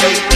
Hey.